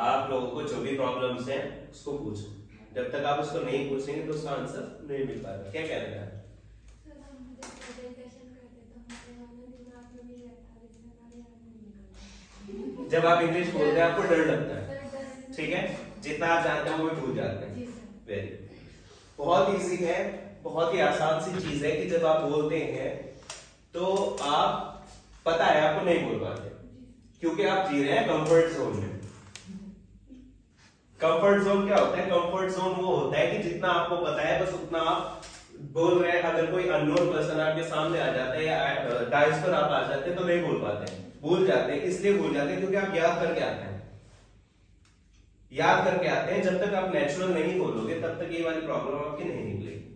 आप लोगों को जो भी प्रॉब्लम्स हैं, उसको पूछो। जब तक आप उसको नहीं पूछेंगे तो उसका आंसर नहीं मिल पाएगा। क्या कह रहे हैं जब आप इंग्लिश बोलते हैं, आपको डर लगता है। ठीक है? जितना आप जानते हैं, वो भूल जाते हैं। वेरी बहुत इजी है, बहुत ही आसान सी चीज़ है कि जब आप बोलते हैं तो आप पता है, आपको नहीं बोल पाते। क्योंकि आप जी रहे हैं कंफर्ट जोन में। कंफर्ट जोन क्या होता है? कंफर्ट जोन वो होता है कि जितना आपको पता है, बस उतना आप बोल रहे हैं। अगर कोई अननोन पर्सन आपके सामने आ जाता है या डाइस पर आप आ जाते हैं तो नहीं बोल पाते भूल जाते हैं, इसलिए भूल जाते हैं क्योंकि आप याद करके आते हैं। याद करके आते हैं, जब तक आप नेचुरल नहीं बोलोगे, तब तक ये वाली प्रॉब्लम आपकी नहीं निकलेगी।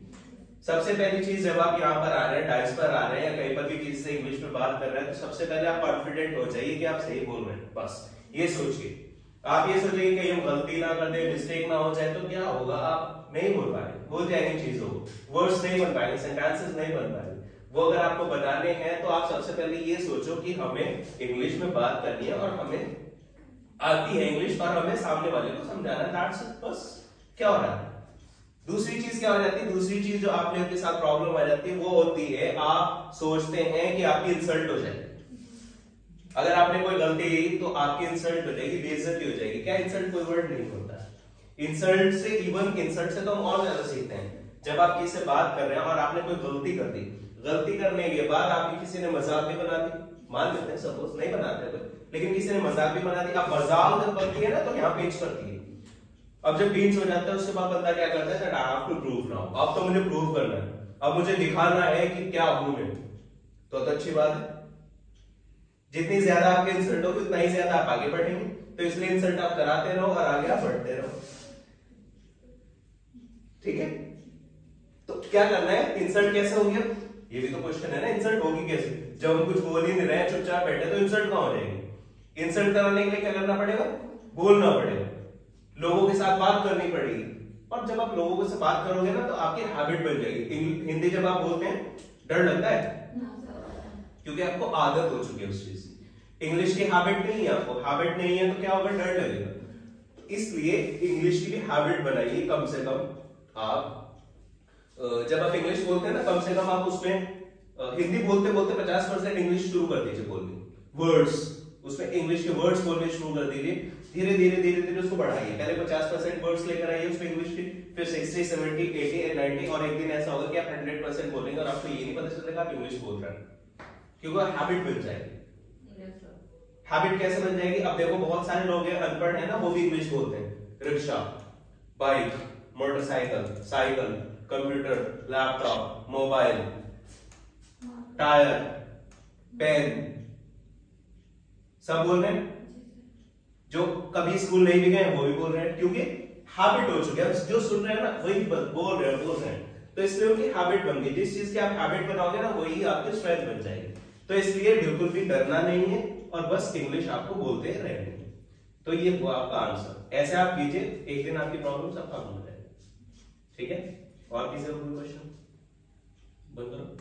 सबसे पहली चीज़ जब आप यहाँ पर आ रहे हैं डाइस पर आ रहे हैं या कहीं पर भी किसी से इंग्लिश में बात कर रहे हैं तो सबसे पहले आप कॉन्फिडेंट हो जाइए कि आप सही बोल रहे हैं, बस, ये सोचिए। आप ये सोचिए कहीं हम गलती ना कर दे मिस्टेक ना हो जाए तो क्या होगा? आप नहीं बोल पाएँगे भूल जाएँगे चीज़ों को। वर्ड्स नहीं बन पाएँगे सेंटेंसेस नहीं बन पाएँगे। वो अगर आपको बताने हैं तो आप सबसे पहले ये सोचो कि हमें इंग्लिश में बात करनी है और हमें आती है इंग्लिश और हमें सामने वाले को समझाना है। बस। क्या हो रहा है? दूसरी चीज़ क्या हो जाती है? दूसरी चीज़ जो आपने लोगों के साथ प्रॉब्लम आ जाती है, वो होती है, आप सोचते हैं कि आपकी इंसल्ट हो जाएगी। अगर आपने कोई गलती की तो आपकी इंसल्ट हो जाएगी, बेइज्जती हो जाएगी। क्या इंसल्ट कोई वर्ड नहीं होता? इंसल्ट से इवन इंसल्ट से तो हम और ज़्यादा सीखते हैं। जब आप किसी से बात कर रहे हैं और आपने कोई गलती कर दी, गलती करने के बाद आपकी किसी ने मज़ाक भी बना दी। मान लेते हैं सपोज़ नहीं बनाते लेकिन किसी ने मज़ाक भी बना दी, आप मज़ाक जब बनती है ना तो यहाँ पेच करती है। अब जब बीच हो जाता है उसके बाद बंदा क्या करता है I have to prove now अब तो मुझे प्रूव करना है। अब मुझे दिखाना है कि क्या हूँ मैं। तो, तो अच्छी बात है। जितनी ज़्यादा आपके इंसल्ट होगी उतना ही ज़्यादा आप आगे बढ़ेंगे। तो इसलिए इंसल्ट आप कराते रहो और आगे आप बढ़ते रहो। ठीक है? तो क्या करना है? इंसल्ट कैसे हो गया ये भी तो क्वेश्चन है ना। इंसल्ट होगी कैसे? जब हम कुछ बोल ही नहीं रहे चुपचाप बैठे तो इंसल्ट कहाँ हो जाएगी? इंसल्ट कराने के लिए क्या करना पड़ेगा? बोलना पड़ेगा। लोगों के साथ बात करनी पड़ेगी। और जब आप लोगों से बात करोगे ना तो आपकी हैबिट बन जाएगी। हिंदी जब आप बोलते हैं, डर लगता है? क्योंकि आपको आदत हो चुकी है उस चीज़ की। इंग्लिश की हैबिट नहीं है आपको। हैबिट नहीं है तो क्या होगा? डर लगेगा। इसलिए इंग्लिश की भी हैबिट बनाइए, कम से कम आप जब आप इंग्लिश बोलते हैं ना, कम से कम आप उसमें हिंदी बोलते बोलते पचास परसेंट इंग्लिश शुरू कर दीजिए बोलने। वर्ड्स उसमें इंग्लिश के वर्ड्स बोलने शुरू कर दीजिए। धीरे धीरे धीरे धीरे उसको बढ़ाइए। पहले पचास परसेंट वर्ड्स लेकर आइए उसमें इंग्लिश के फिर sixty seventy eighty and ninety और एक दिन ऐसा होगा कि आप हंड्रेड परसेंट बोलेंगे और आपको ये नहीं पता चलेगा आप इंग्लिश बोल रहे हैं। क्योंकि हैबिट बन जाएगी। हैबिट कैसे बन जाएगी? अब देखो बहुत सारे लोग हैं अनपढ़ है ना वो भी इंग्लिश बोलते हैं। Rickshaw bike motorcycle cycle computer laptop mobile tyre pen सब बोल रहे हैं? जो कभी स्कूल नहीं भी गए, वो भी बोल रहे हैं, क्योंकि हैबिट हो चुके हैं। जो सुन रहे हैं ना, वही बोल रहे हैं, बोल रहे हैं। तो इसलिए उनकी हैबिट बन गई। जिस चीज़ की आप हैबिट बनाओगे ना, वही आपकी स्ट्रेंथ बन जाएगी। तो इसलिए बिल्कुल भी डरना नहीं है और बस इंग्लिश आपको बोलते रहने तो ये वो आपका आंसर ऐसे आप कीजिए, एक दिन आपकी प्रॉब्लम सब खत्म हो जाएगी। ठीक है? और किसी का क्वेश्चन बंद करो।